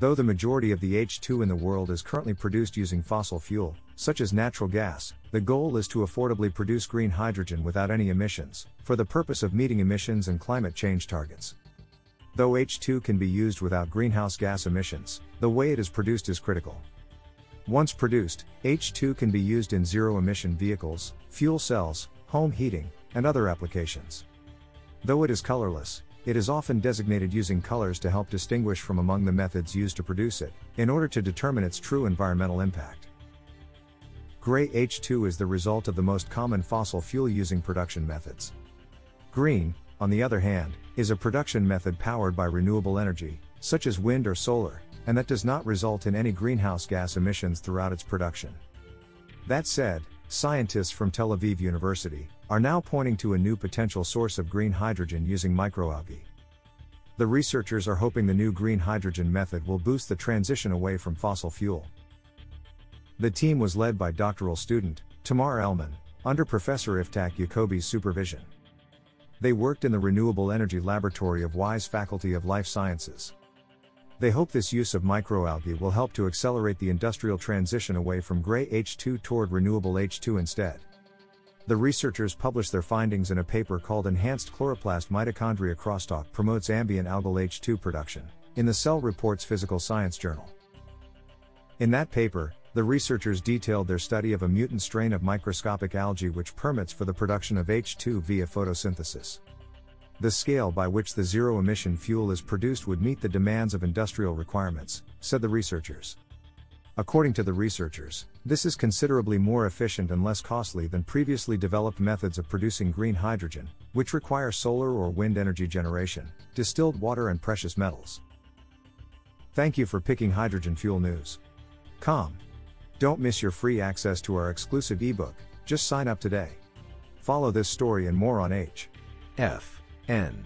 Though the majority of the H2 in the world is currently produced using fossil fuel, such as natural gas, the goal is to affordably produce green hydrogen without any emissions, for the purpose of meeting emissions and climate change targets. Though H2 can be used without greenhouse gas emissions, the way it is produced is critical. Once produced, H2 can be used in zero emission vehicles, fuel cells, home heating, and other applications. Though it is colorless, it is often designated using colors to help distinguish from among the methods used to produce it, in order to determine its true environmental impact. Gray H2 is the result of the most common fossil fuel using production methods. Green, on the other hand, is a production method powered by renewable energy, such as wind or solar, and that does not result in any greenhouse gas emissions throughout its production. That said, scientists from Tel Aviv University are now pointing to a new potential source of green hydrogen using microalgae. The researchers are hoping the new green hydrogen method will boost the transition away from fossil fuel. The team was led by doctoral student, Tamar Elman, under Professor Iftach Yacoby's supervision. They worked in the Renewable Energy Laboratory of Wise Faculty of Life Sciences. They hope this use of microalgae will help to accelerate the industrial transition away from gray H2 toward renewable H2 instead. The researchers published their findings in a paper called Enhanced Chloroplast Mitochondria Crosstalk Promotes Ambient Algal H2 Production, in the Cell Reports Physical Science Journal. In that paper, the researchers detailed their study of a mutant strain of microscopic algae which permits for the production of H2 via photosynthesis. The scale by which the zero emission fuel is produced would meet the demands of industrial requirements, said the researchers. According to the researchers, this is considerably more efficient and less costly than previously developed methods of producing green hydrogen, which require solar or wind energy generation, distilled water, and precious metals. Thank you for picking Hydrogen Fuel News. Com. Don't miss your free access to our exclusive ebook, just sign up today. Follow this story and more on H. F. N.